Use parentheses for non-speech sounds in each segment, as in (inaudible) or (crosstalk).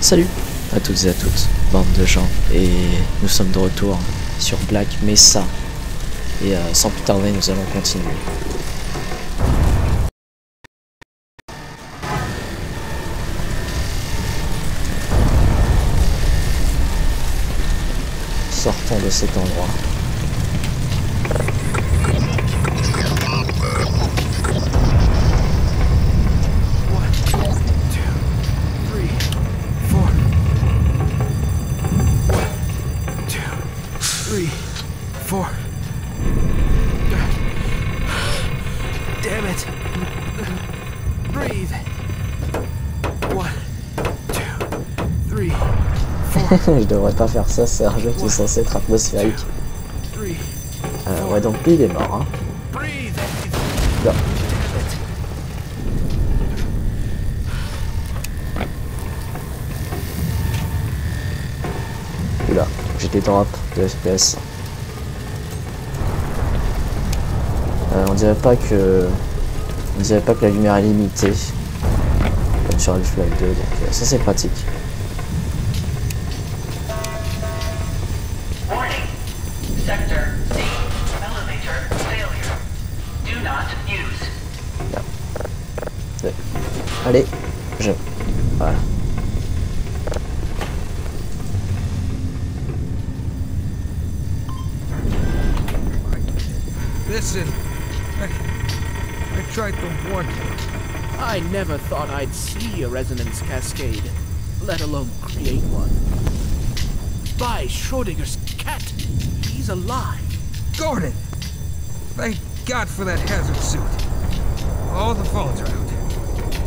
Salut à toutes et à toutes, bande de gens, et nous sommes de retour sur Black Mesa. Et euh, sans plus tarder, nous allons continuer. Sortons de cet endroit. (laughs) Je devrais pas faire ça, c'est un jeu qui est censé être atmosphérique. Euh, ouais, donc lui il est mort. Hein. Oula, j'ai des drops de FPS. Euh, on dirait pas que. On dirait pas que la lumière est limitée. Comme sur Half-Life 2, donc euh, ça c'est pratique. Allez, je. Voilà. Listen. I, I tried to warn you. I never thought I'd see a resonance cascade, let alone create one. By Schrodinger's cat, he's alive. Gordon! Thank God for that hazard suit. All the phones are out.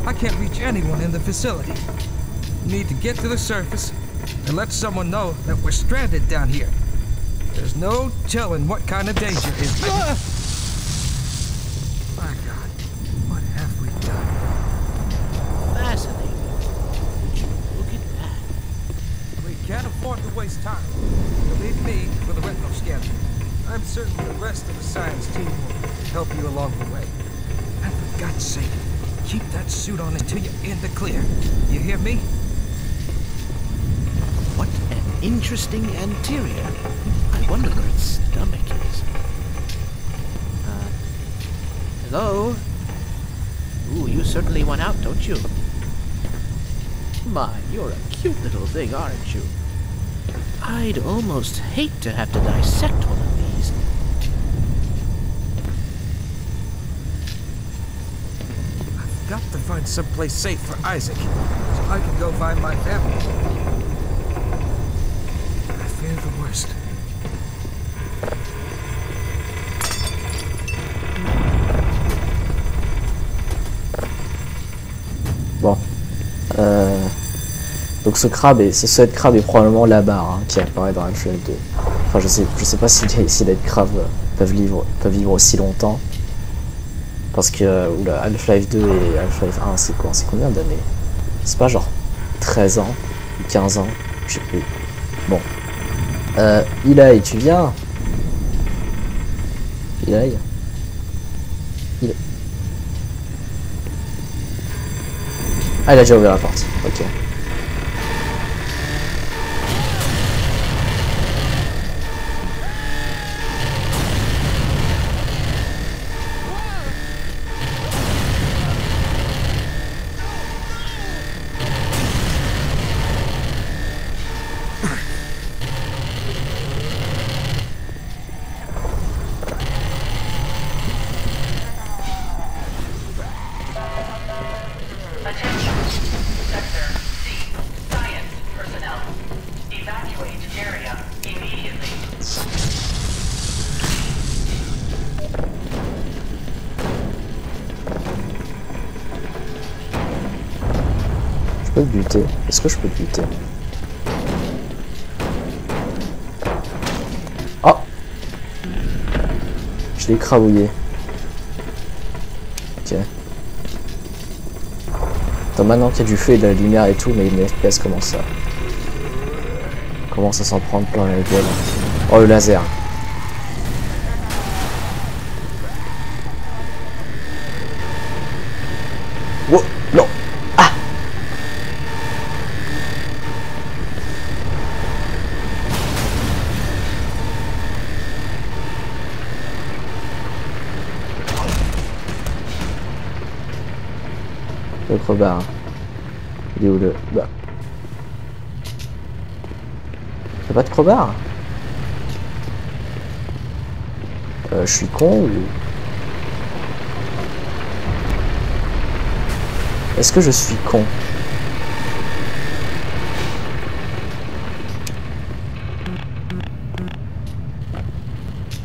I can't reach anyone in the facility. Need to get to the surface and let someone know that we're stranded down here. There's no telling what kind of danger is. Ah! In the clear. You hear me? What an interesting anterior. I wonder where its stomach is. Uh, hello? Ooh, you certainly went out, don't you? My, you're a cute little thing, aren't you? I'd almost hate to have to dissect one find someplace safe for Isaac, so I can go find my family. I fear the worst. Bon. Euh... Donc ce crabe, est, ce cette crabe est probablement la barre hein, qui apparaît dans Half-Life 2. Enfin, je sais, je sais pas si si les crabes peuvent vivre, peuvent vivre aussi longtemps. Parce que euh, Half-Life 2 et Half-Life 1, c'est quoi C'est combien d'années? C'est pas genre 13 ans ou 15 ans Je sais plus. Bon. Euh, Eli, tu viens? Eli? Il... Ah, il a déjà ouvert la porte. Ok. Peux te buter. Est-ce que je peux te buter Oh Je l'ai crabouillé. Ok. Maintenant qu'il y a du feu et de la lumière et tout, mais mes FPS commencent à... commencent à s'en prendre plein la gueule. Oh, le laser. Wow, non Ah crowbar. Il est où le... Bah. Y'a pas de crowbar? Euh, Je suis con ou... Est-ce que je suis con?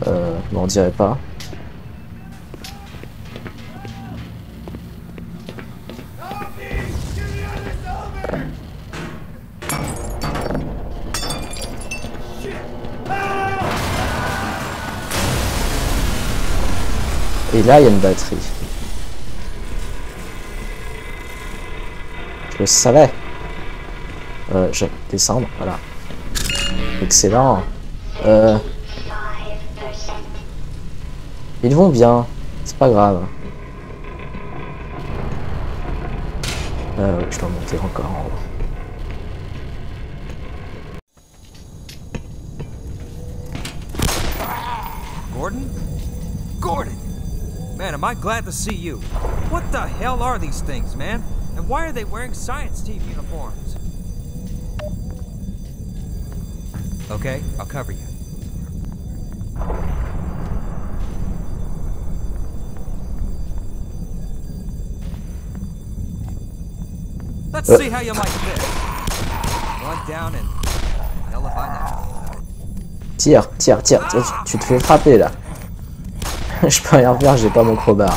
Euh, bon, on dirait pas. Là, il y a une batterie. Je le savais. Euh, je vais descendre, voilà. Excellent. Euh, ils vont bien, c'est pas grave. Man, am I glad to see you. What the hell are these things, man? And why are they wearing science team uniforms? Okay, I'll cover you. Let's see how you like this. One down and hell if I know. Tire, tire, tire, tu- tu te fais frapper là. (laughs) je peux rien faire, j'ai pas mon crowbar.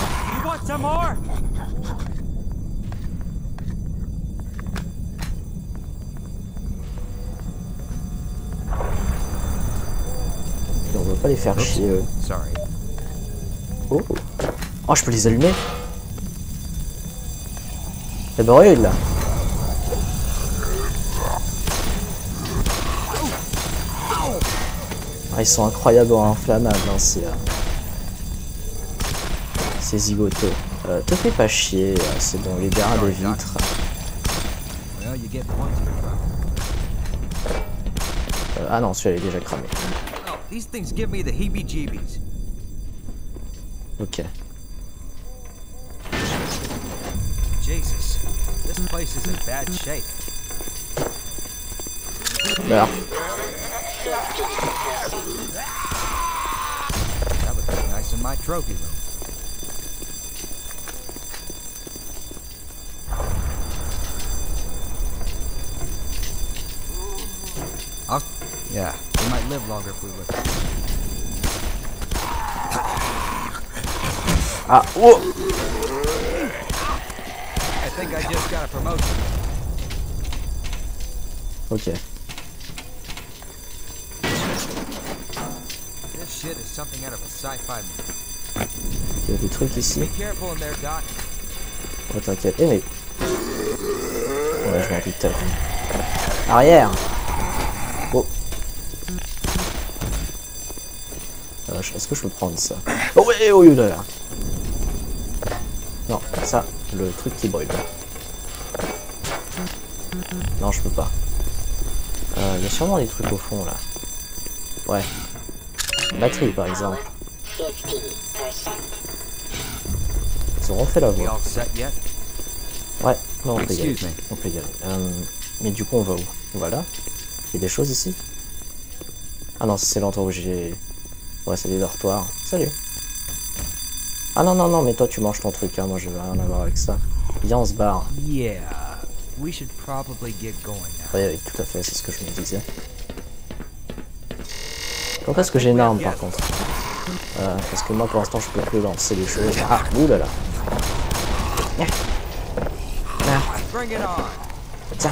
On veut pas les faire chier eux. Oh. oh, je peux les allumer C'est brûle là. Ah, ils sont incroyablement inflammables, hein, ces, euh, ces zigotos. Euh, te fais pas chier, euh, c'est bon, les derrière des vitres. Euh, ah non, celui-là il est déjà cramé. Ok. Meurs. That would be nice in my trophy room. Yeah, we might live longer if we live. Ah, oh I think I just got a promotion. Ok. This shit is something out of a sci-fi movie. Il y a des trucs ici. Be careful in there, Doc. Oh, t'inquiète. Eh, mais. Ouais, je m'en doutais. Arrière Est-ce que je peux prendre ça Oh, ouais, oh, là, là. Non, ça, le truc qui brûle. Non, je peux pas. Euh, Il y a sûrement des trucs au fond, là. Ouais. Batterie, par exemple. Ils auront fait la yet? Ouais, non, on peut y aller. On peut y aller. Euh, mais du coup, on va où? Voilà. Il y a des choses ici? Ah non, c'est l'endroit où j'ai... Ouais, c'est des dortoirs. Salut. Ah non, non, non, mais toi, tu manges ton truc, hein. Moi, je veux rien à voir avec ça. Viens, on se barre. Yeah, we should probably get going now. Oui, oui, tout à fait, c'est ce que je me disais. Quand est-ce que j'ai une arme, par contre? Euh, Parce que moi, pour l'instant, je peux plus lancer les choses. Ah, oulala. Bring it on. tiens.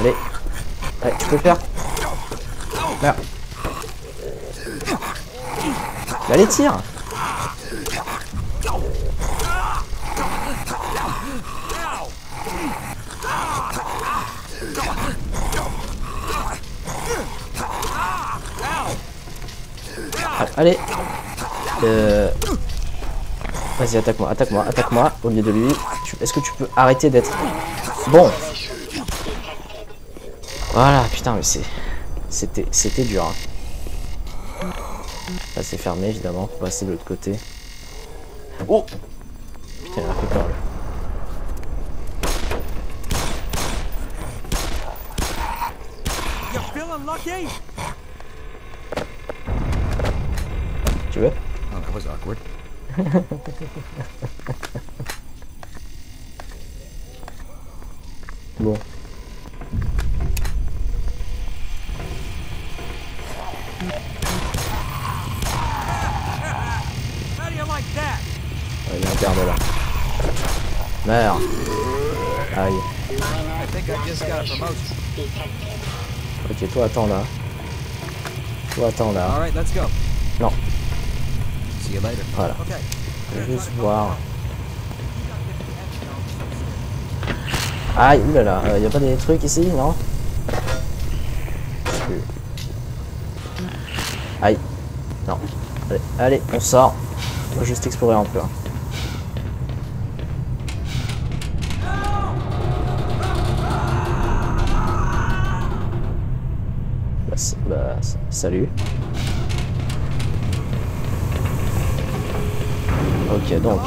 Allez. Allez, tu peux faire. Meurs. Allez, tire. Ah, Allez. Euh... Vas-y, attaque-moi, attaque-moi, attaque-moi au lieu de lui. Est-ce que tu peux arrêter d'être bon? Voilà, putain, mais c'est, c'était, c'était dur. Hein. Là, c'est fermé évidemment. On va passer de l'autre côté. Oh Putain, il a fait peur? Tu veux? Oh, that was awkward. (laughs) toi attends là. Toi attends là. right, let's go. Non, See you later. voilà. Je vais juste voir. Aïe, oulala, euh, y a pas des trucs ici, non? Aïe. Non. Allez, allez, on sort. On va juste explorer un peu. hein. Salut. Ok, donc.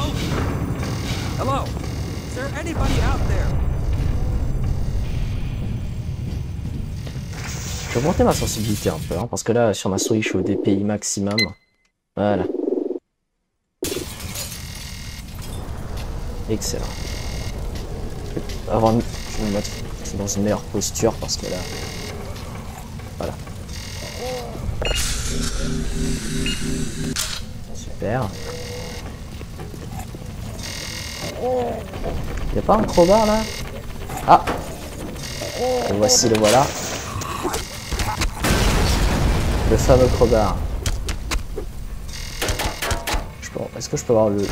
Hello. Is there anybody out there? Je vais augmenter ma sensibilité un peu, hein, parce que là, sur ma souris, je suis au DPI maximum. Voilà. Excellent. Une- je vais me mettre dans une meilleure posture, parce que là... Super. Y a pas un crowbar là? Ah Le voici, le voilà. Le fameux crowbar. Est-ce que je peux avoir le,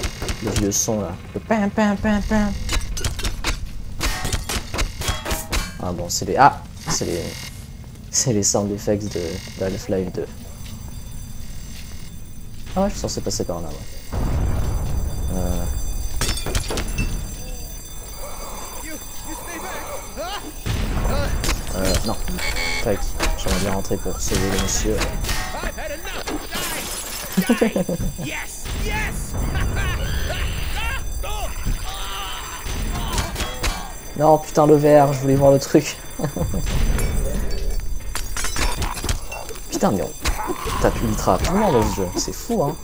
vieux son là? Le pam pam pam pam. Ah bon, c'est les. Ah C'est les. C'est les sound effects de, de Half-Life 2. Ah je suis censé passer par là, ouais. Euh... Euh, non. Tac. J'aimerais bien rentrer pour sauver le monsieur. (laughs) Non, putain, le verre, je voulais voir le truc. (laughs) putain, mais tape ultra rapidement dans ce jeu. C'est fou, hein.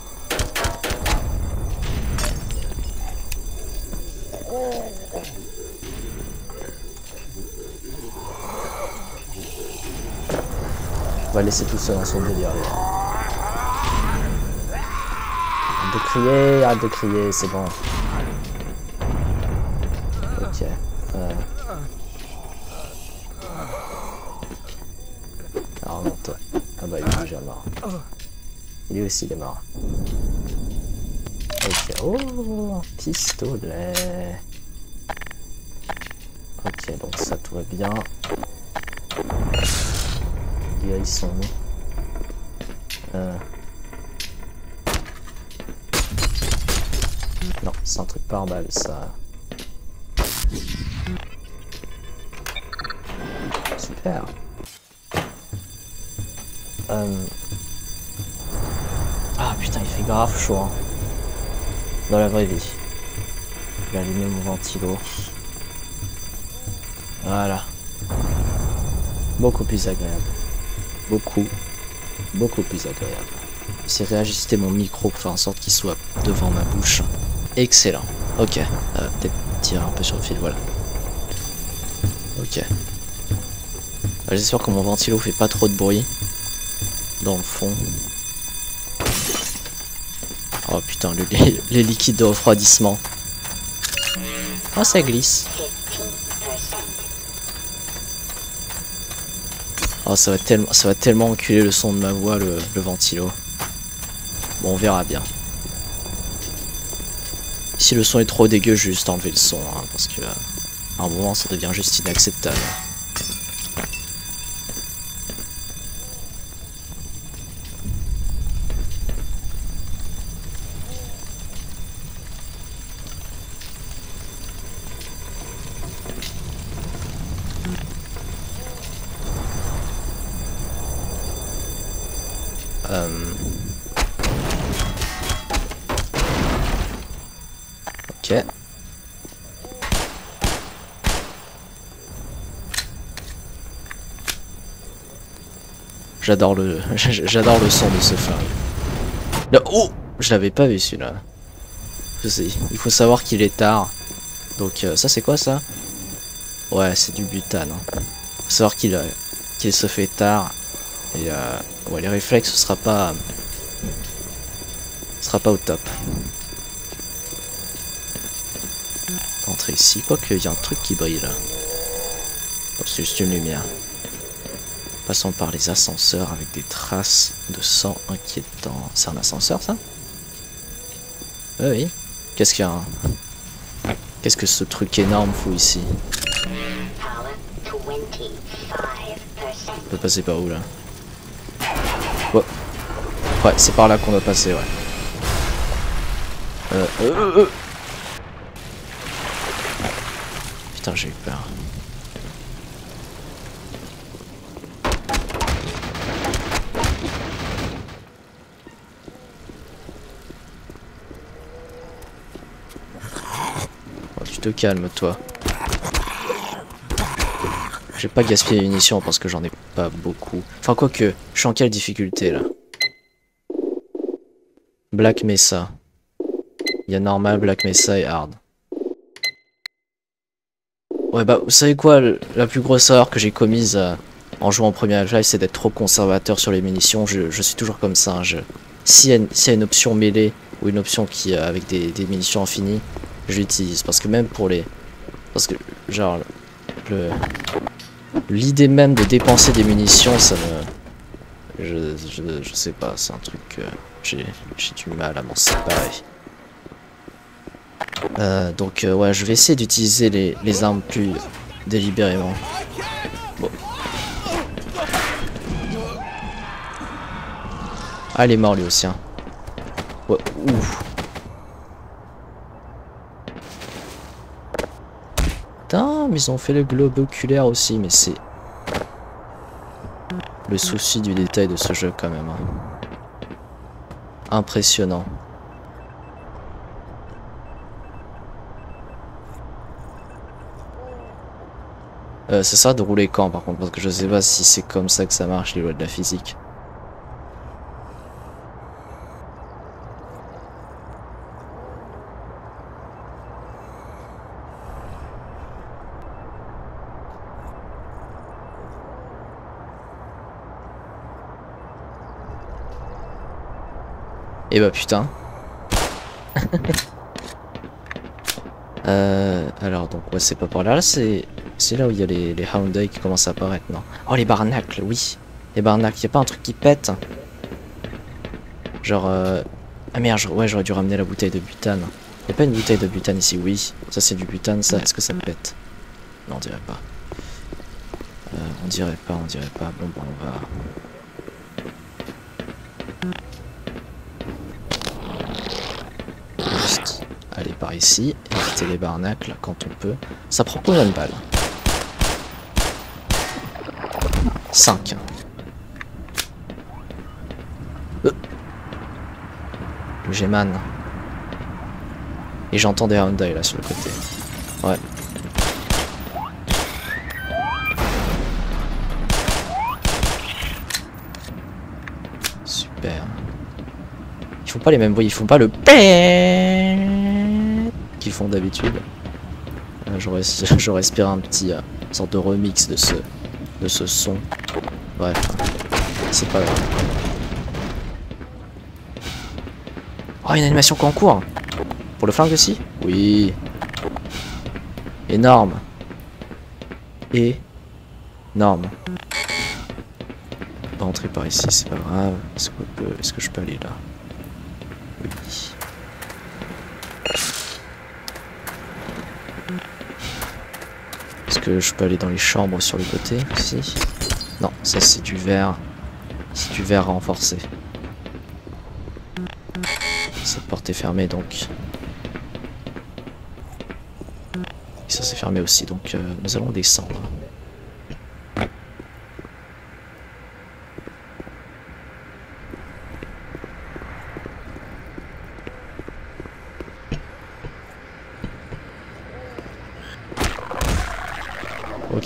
On va laisser tout seul dans son délire. Arrête de crier, arrête de crier, c'est bon. Aussi il est mort. Ok. Oh, pistolet. Ok, donc ça tout va bien. Les gars ils sont où? Euh... Non, c'est un truc par balle ça. Dans la vraie vie. Je vais allumer mon ventilo. Voilà. Beaucoup plus agréable. Beaucoup, beaucoup plus agréable. C'est réajuster mon micro pour faire en sorte qu'il soit devant ma bouche. Excellent. Ok. Euh, Peut-être tirer un peu sur le fil, voilà. Ok. J'espère que mon ventilo fait pas trop de bruit. Dans le fond. Oh putain, le- liquides de refroidissement. Oh, ça glisse. Oh, ça va tellement, ça va tellement enculer le son de ma voix, le, ventilo. Bon, on verra bien. Si le son est trop dégueu, juste enlever le son, hein, parce que euh, à un moment, ça devient juste inacceptable. J'adore le, (laughs) j'adore le son de ce. Là- oh, je l'avais pas vu celui-là. Il faut savoir qu'il est tard. Donc euh, ça c'est quoi ça? Ouais, c'est du butane. Hein. Faut savoir qu'il euh, qu'il se fait tard et euh, ouais les réflexes ce sera pas ce sera pas au top. Entrer ici, quoique il y a un truc qui brille là. Oh, c'est juste une lumière. Passons par les ascenseurs avec des traces de sang inquiétant. C'est un ascenseur ça? Ouais, Oui. Qu'est-ce qu'il y a hein? Qu'est-ce que ce truc énorme fout ici? Power 25%. On peut passer par où là? Ouais, ouais c'est par là qu'on doit passer, ouais. Euh, euh, euh, euh. Putain, j'ai eu peur. Te calmes, toi. J'ai pas gaspillé les munitions parce que j'en ai pas beaucoup. Enfin, quoique, je suis en quelle difficulté là? Black Mesa. Il y a normal, Black Mesa et hard. Ouais, bah, vous savez quoi? La plus grosse erreur que j'ai commise euh, en jouant en premier live, c'est d'être trop conservateur sur les munitions. Je, suis toujours comme ça. hein, je- y, s'il y a une option mêlée ou une option qui euh, avec des munitions infinies, je l'utilise. Parce que même pour les. Parce que, genre, le. L'idée même de dépenser des munitions, ça me... Je, je, sais pas, c'est un truc que j'ai j'ai du mal à m'en séparer. Euh, donc euh, ouais, je vais essayer d'utiliser les, les armes plus délibérément. Bon. Ah, il est mort lui aussi. Hein. Ouais, ouf. Putain, mais ils ont fait le globe oculaire aussi, mais c'est... Le souci du détail de ce jeu quand même. hein. Impressionnant. Euh, ça de rouler quand par contre, parce que je sais pas si c'est comme ça que ça marche les lois de la physique. Et bah putain. (laughs) euh, alors donc ouais c'est pas par là, là c'est c'est là où il y a les, les qui commencent à apparaître non Oh les barnacles oui Les barnacles, y a pas un truc qui pète Genre euh... Ah merde ouais j'aurais dû ramener la bouteille de butane. Y a pas une bouteille de butane ici? Oui. Ça c'est du butane ça, est-ce que ça pète? Non on dirait pas. Euh, on dirait pas, on dirait pas. Bon bon on va. Juste aller par ici, éviter les barnacles quand on peut. Ça prend combien de balles 5. Euh. Et j'entends des Hyundai là sur le côté. Ouais. Super. Ils font pas les mêmes bruits, ils font pas le d'habitude. Euh, (laughs) je respire un petit euh, sorte de remix de ce de ce son. Bref, c'est pas grave. Oh, une animation qui est en cours. Pour le flingue aussi? Oui. Énorme. Énorme. On va rentrer par ici, c'est pas grave. Est-ce que, est-ce que je peux aller là? Oui. Je peux aller dans les chambres sur le côté ici Non, ça c'est du verre. C'est du verre renforcé. Cette porte est fermée donc. Ça c'est fermé aussi donc euh, nous allons descendre.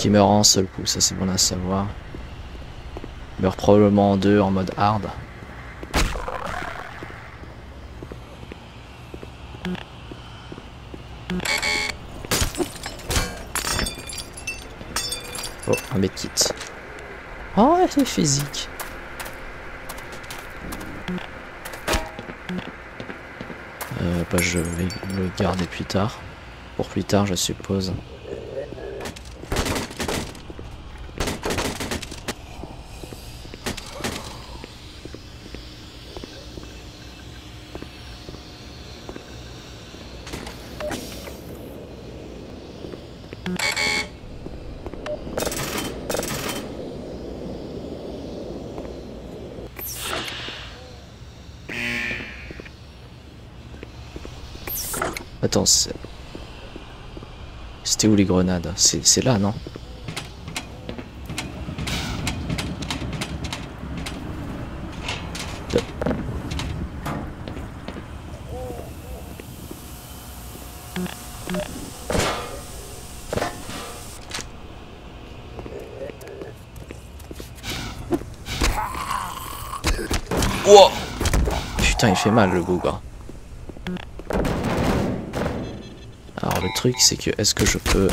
Il meurt en seul coup, ça c'est bon à savoir. Il meurt probablement en deux en mode hard. Oh, un medkit. Oh, c'est physique. Euh, bah, je vais le garder plus tard. Pour plus tard, je suppose. Attends. C'était où les grenades? C'est là, non? Wow Putain, il fait mal le bougre. Truc c'est que est-ce que je peux...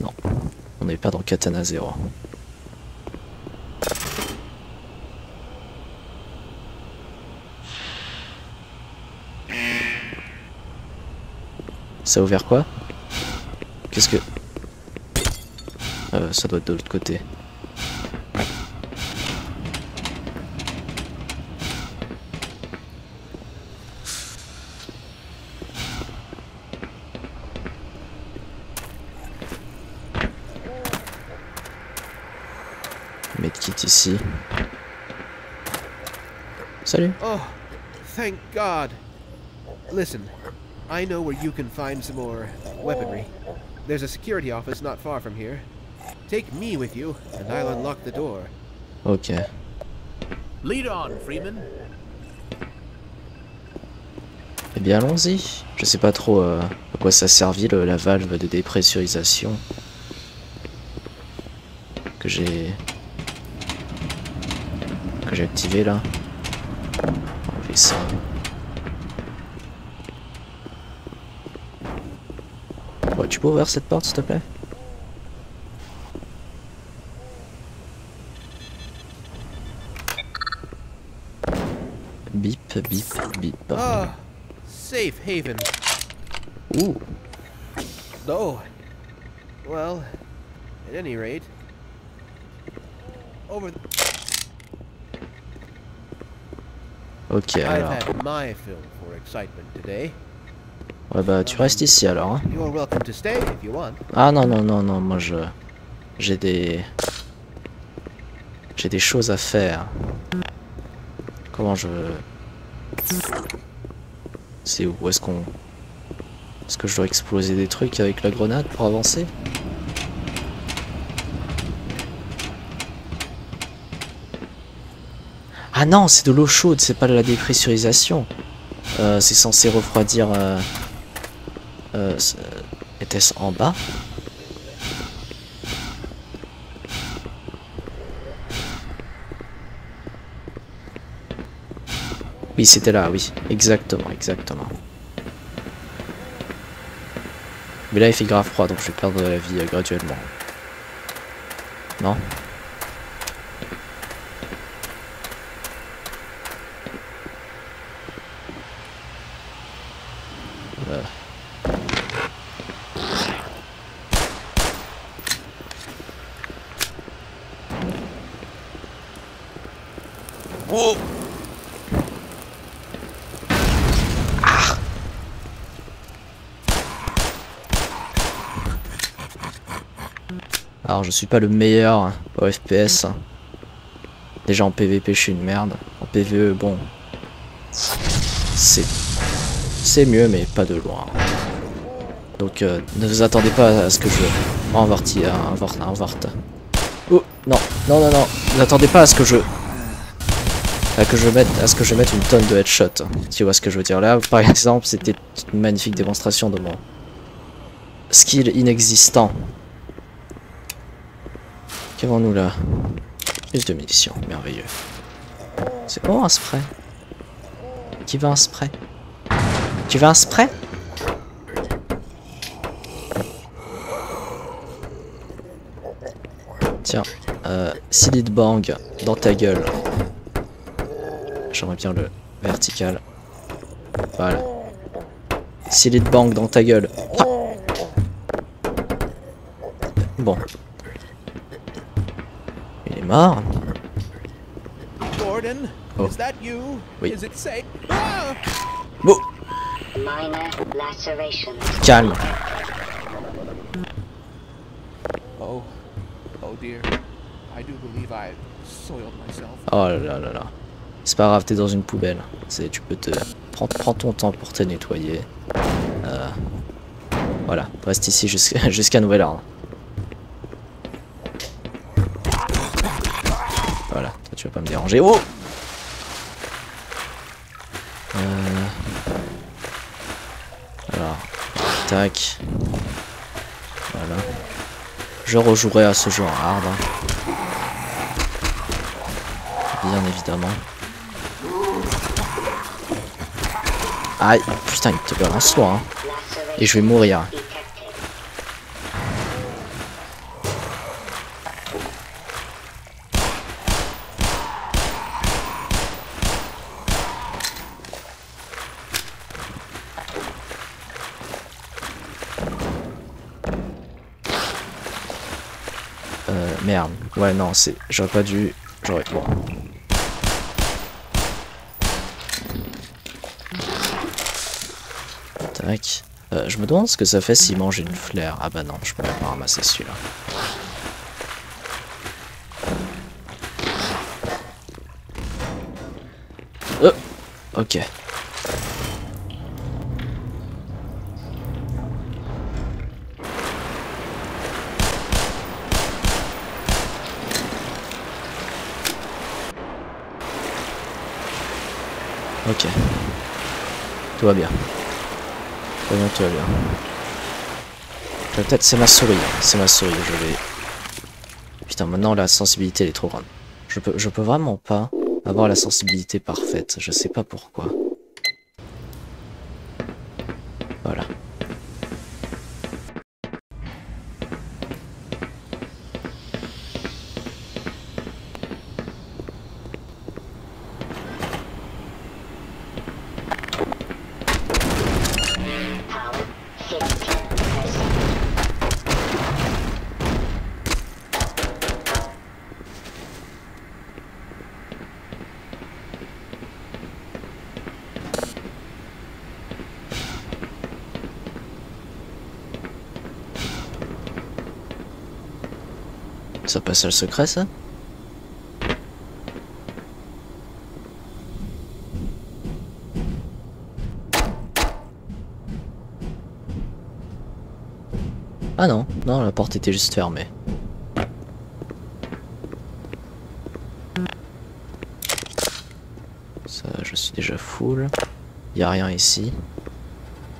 Non, on n'est pas dans Katana 0. Ça a ouvert quoi? Qu'est-ce que... Euh, ça doit être de l'autre côté. Medkit ici. Salut. Oh, thank God. Listen, I know where you can find some more weaponry. There's a security office not far from here. Take me with you, and I'll unlock the door. Ok. Lead on, Freeman. Eh bien allons-y. Je sais pas trop euh, à quoi ça a servi le, la valve de dépressurisation. Que j'ai... Que j'ai activé là. On fait ça. Ouais, tu peux ouvrir cette porte s'il te plaît? Bip, bip, bip. Ah, safe haven. Ouh. Oh. Well, at any rate. Over the Ok, alors. Ouais, bah, tu restes ici alors. Hein. You're welcome to stay if you want. Ah non, non, non, non, moi je. J'ai des. J'ai des choses à faire. Comment je. C'est Où est-ce qu'on. Est-ce que je dois exploser des trucs avec la grenade pour avancer? Ah non, c'est de l'eau chaude, c'est pas de la dépressurisation. Euh, c'est censé refroidir. Euh... Euh, Était-ce en bas? Oui, c'était là, oui. Exactement, exactement. Mais là, il fait grave froid, donc je vais perdre la vie euh, graduellement. Non? Je suis pas le meilleur au FPS. Déjà en PVP je suis une merde. En PVE bon. C'est. C'est mieux mais pas de loin. Donc euh, ne vous attendez pas à ce que je. Un vort, un vort. Oh non, non, non, non. Ne attendez pas à ce que je. À que je mette, à ce que je mette une tonne de headshot. Tu vois ce que je veux dire là Par exemple, c'était une magnifique démonstration de mon skill inexistant Qu'avons-nous là Plus de munitions, merveilleux. C'est bon un spray Qui veut un spray? Tu veux un spray? Tiens, euh, Silid Bang dans ta gueule. J'aimerais bien le vertical. Voilà. Silid Bang dans ta gueule. Ah. Bon. Mort. Gordon, Oh. is that you? Oui. Is it safe? Ah! Bon, calme. Oh, oh dear. I do believe I soiled myself. Oh là là là là. C'est pas grave, t'es dans une poubelle. C'est, tu peux te prends, prends ton temps pour te nettoyer. Euh, voilà, reste ici jusqu'à (laughs) jusqu'à nouvel ordre. Voilà, toi tu vas pas me déranger. Oh Euh, Alors, tac. Voilà. Je rejouerai à ce jeu en hard. hein. Bien évidemment. Aïe, putain, il te balance loin. hein. Et je vais mourir. Detected. Euh, Ouais, non, c'est. J'aurais pas dû. J'aurais. Bon. Tac. Euh, je me demande ce que ça fait s'il mange une fleur. Ah bah non, je peux pas ramasser celui-là. Euh, ok. Ok. Tout va bien. Tout va bien, tout va bien. Peut-être c'est ma souris, hein. c'est ma souris, je vais... Putain, maintenant la sensibilité elle est trop grande. Je peux, je peux vraiment pas avoir la sensibilité parfaite, je sais pas pourquoi. Ça passe à le secret ça Ah non, non, la porte était juste fermée. Ça, je suis déjà full. Y a rien ici.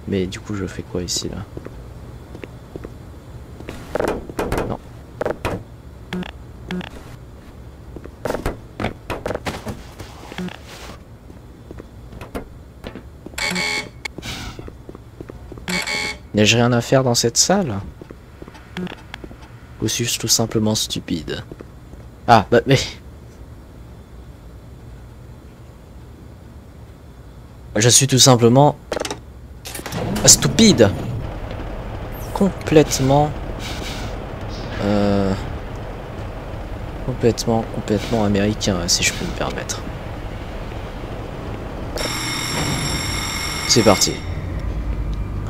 Mais du coup, je fais quoi ici là? N'ai-je rien à faire dans cette salle. Ou suis-je tout simplement stupide? Ah, bah mais... Je suis tout simplement... Stupide. Complètement... Euh... Complètement, complètement américain, si je peux me permettre. C'est parti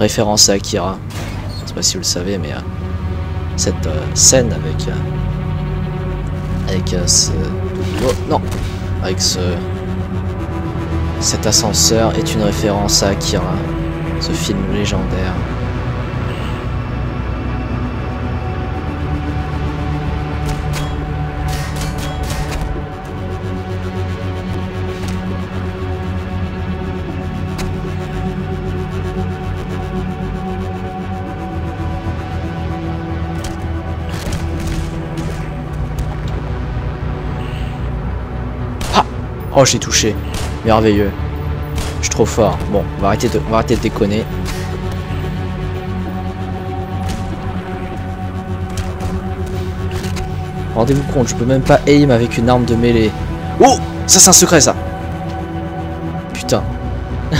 référence à Akira. Je sais pas si vous le savez, mais euh, cette euh, scène avec euh, avec ce oh, non avec ce cet ascenseur est une référence à Akira, ce film légendaire. Oh, j'ai touché. Merveilleux. Je suis trop fort. Bon, on va arrêter de, va arrêter de déconner. Rendez-vous compte, je peux même pas aim avec une arme de mêlée. Oh Ça c'est un secret ça Putain. (laughs)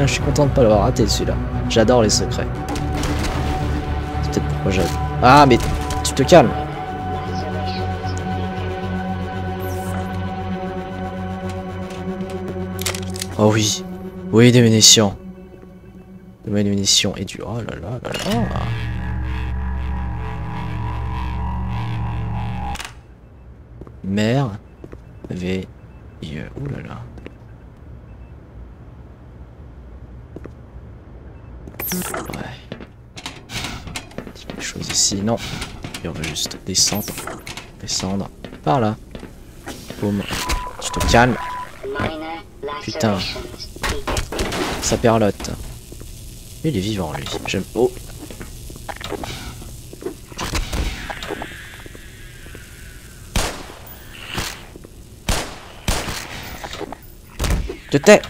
je suis content de pas l'avoir raté celui-là. J'adore les secrets. C'est peut-être pourquoi j'adore. Ah mais tu te calmes. Oh oui. Oui des munitions. Des munitions et du... Oh là là là là. Mère. V. Ouh là là. Ouais. Des choses ici. Non. Et on va juste descendre. Descendre. Par là. Boum. Tu te calmes. Putain. Ça perlote. Il est vivant lui. J'aime. Oh. Te tais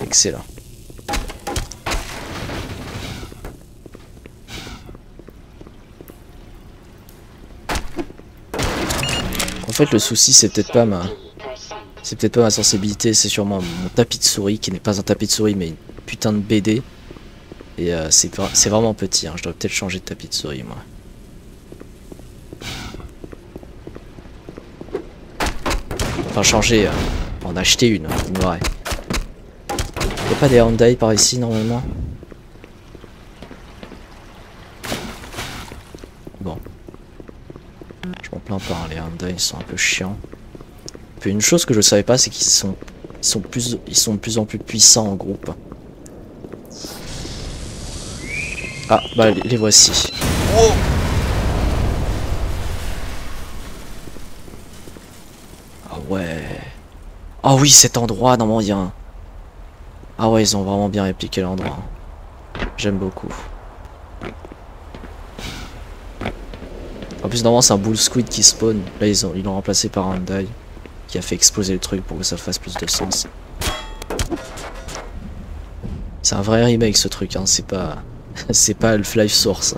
Excellent. Fait, le souci, c'est peut-être pas ma... C'est peut-être pas ma sensibilité, c'est sûrement mon tapis de souris, qui n'est pas un tapis de souris, mais une putain de BD. Et euh, c'est vra- c'est vraiment petit, hein. je devrais peut-être changer de tapis de souris, moi. Enfin, changer, euh, en acheter une, une vraie. Y'a pas des Hyundai par ici, normalement Bon. Les Hyundai, ils sont un peu chiants. Puis une chose que je savais pas, c'est qu'ils sont, ils sont, plus, de plus en plus puissants en groupe. Ah, bah les, voici. Ah ouais. Ah oui, cet endroit, non, il y a un... Ah ouais, ils ont vraiment bien répliqué l'endroit. J'aime beaucoup. En plus, normalement, c'est un bull squid qui spawn. Là, ils ont- ils l'ont remplacé par un die qui a fait exploser le truc pour que ça fasse plus de sens. C'est un vrai remake ce truc, hein. C'est pas, (laughs) c'est pas Half-Life Source.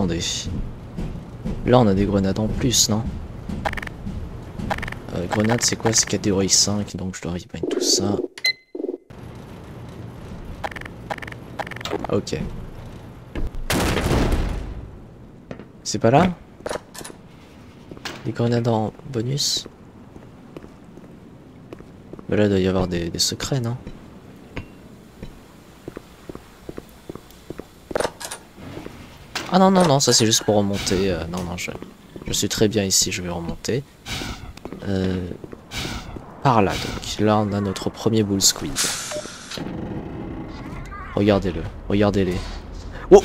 Attendez. Là, on a des grenades en plus, non euh, Grenade, c'est quoi C'est catégorie 5, donc je dois rebind tout ça. Ok. C'est pas là Des grenades en bonus Mais là, il doit y avoir des secrets, non Ah non, non, non, ça c'est juste pour remonter. euh, non, non, je, je suis très bien ici, je vais remonter. Euh, par là, donc. Là, on a notre premier bull squid. Regardez-le, regardez-les. Oh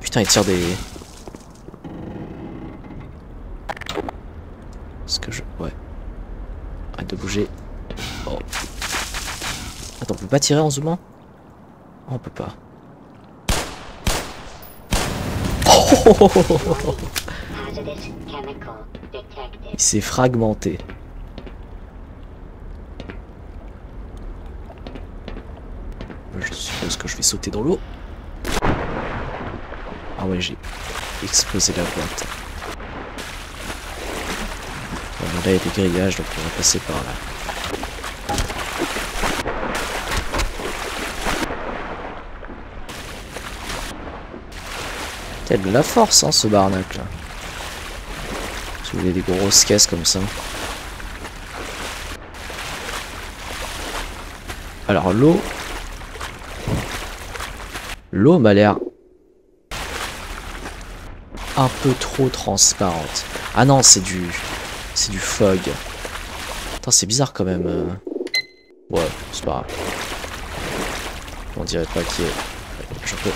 Putain, il tire des... Est-ce que je... Ouais. Arrête de bouger. Oh. Attends, on peut pas tirer en zoomant? On peut pas. (laughs) Il s'est fragmenté. Je suppose que je vais sauter dans l'eau. Ah ouais, j'ai explosé la boîte. Bon, là, il y a des grillages, donc on va passer par là. T'as de la force, hein, ce barnacle. Si vous voulez des grosses caisses comme ça. Alors l'eau. L'eau m'a l'air un peu trop transparente. Ah non, c'est du c'est du fog. Attends, c'est bizarre quand même. euh. Ouais, c'est pas grave. On dirait pas qu'il ait je peux,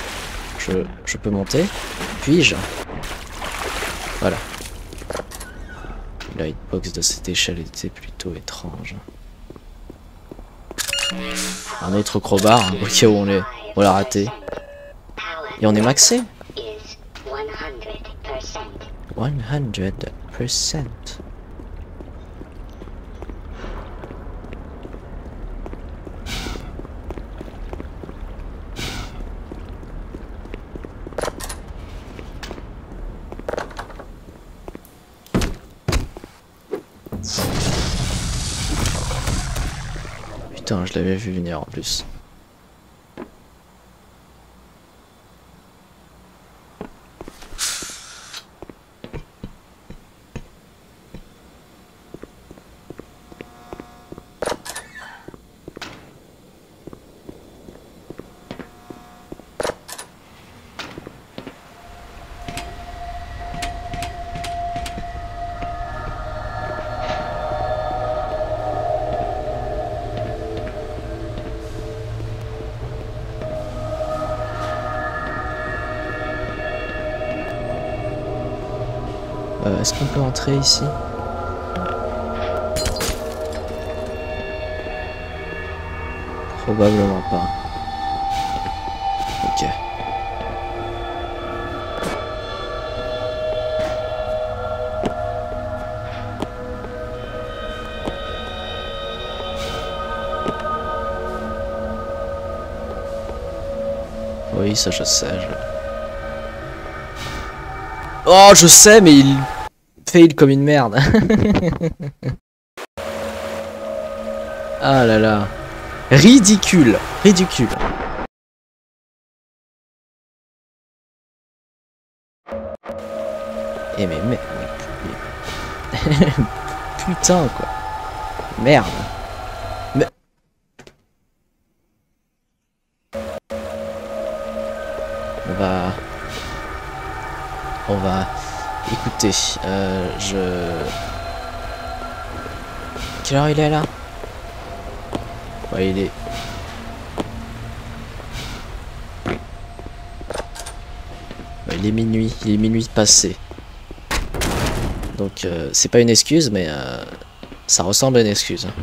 je, je peux monter. Puis-je Voilà. La hitbox de cette échelle était plutôt étrange. Un autre crowbar, hein, au cas où on l'a on raté. Et on est maxé is 100%. 100%. Putain, je l'avais vu venir en plus. Est-ce qu'on peut entrer ici Probablement pas. Ok. Oui, ça je sais. Je... Oh, je sais, mais il fail comme une merde. (laughs) ah là là. Ridicule. Ridicule. Eh mais, mais, (laughs) Putain quoi. Merde. On va... On va... Écoutez, euh, je... Quelle heure il est là Ouais, il est... Il est minuit, il est minuit passé. Donc, euh, c'est pas une excuse, mais euh, ça ressemble à une excuse. Oh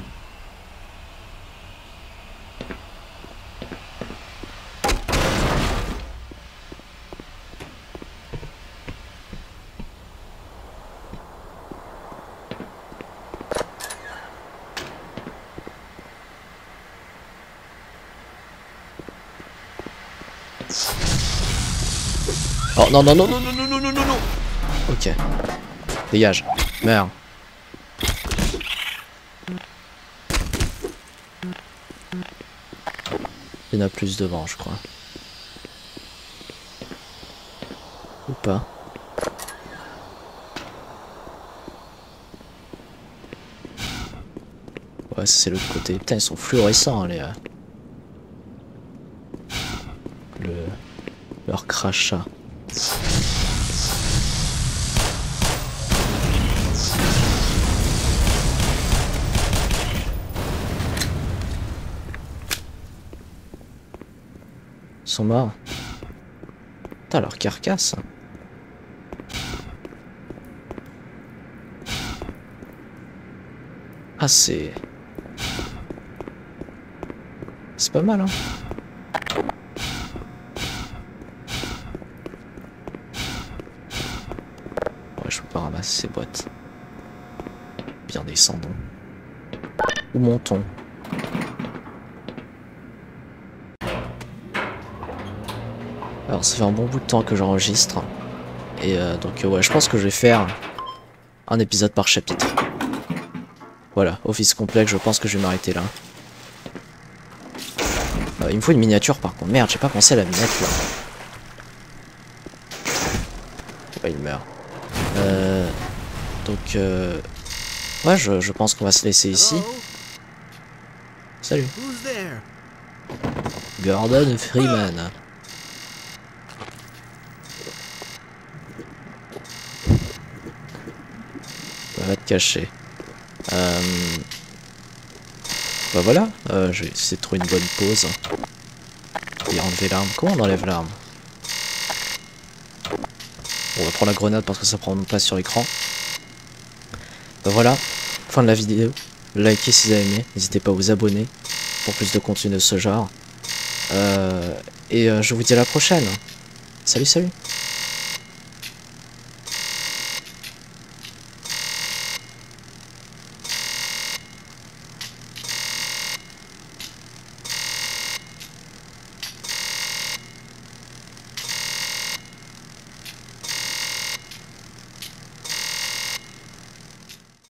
non, non, non, non, non, non, non, non, non, non Ok. Dégage. Meurs. Il y en a plus devant, je crois. Ou pas. Ouais, c'est l'autre côté. Putain, ils sont fluorescents, les... euh, Le... Leur crachat. Sont morts. Putain, leur carcasse. Ah, c'est... C'est pas mal, hein. Ouais, je peux pas ramasser ces boîtes. Bien descendons. Où montons? Alors ça fait un bon bout de temps que j'enregistre. Et euh, donc euh, ouais, je pense que je vais faire un épisode par chapitre. Voilà, office complet, je pense que je vais m'arrêter là. Euh, il me faut une miniature par contre. Merde, j'ai pas pensé à la miniature. Ouais, il meurt. Euh, donc euh, ouais, je, je pense qu'on va se laisser ici. Salut. Who's there? Gordon Freeman. Va te cacher. Euh... Bah voilà, euh, je vais essayer de trouver une bonne pause. Et enlever l'arme. Comment on enlève l'arme? On va prendre la grenade parce que ça prend place sur l'écran. Bah voilà, fin de la vidéo. Likez si vous avez aimé, n'hésitez pas à vous abonner pour plus de contenu de ce genre. Euh, et euh, je vous dis à la prochaine. Salut salut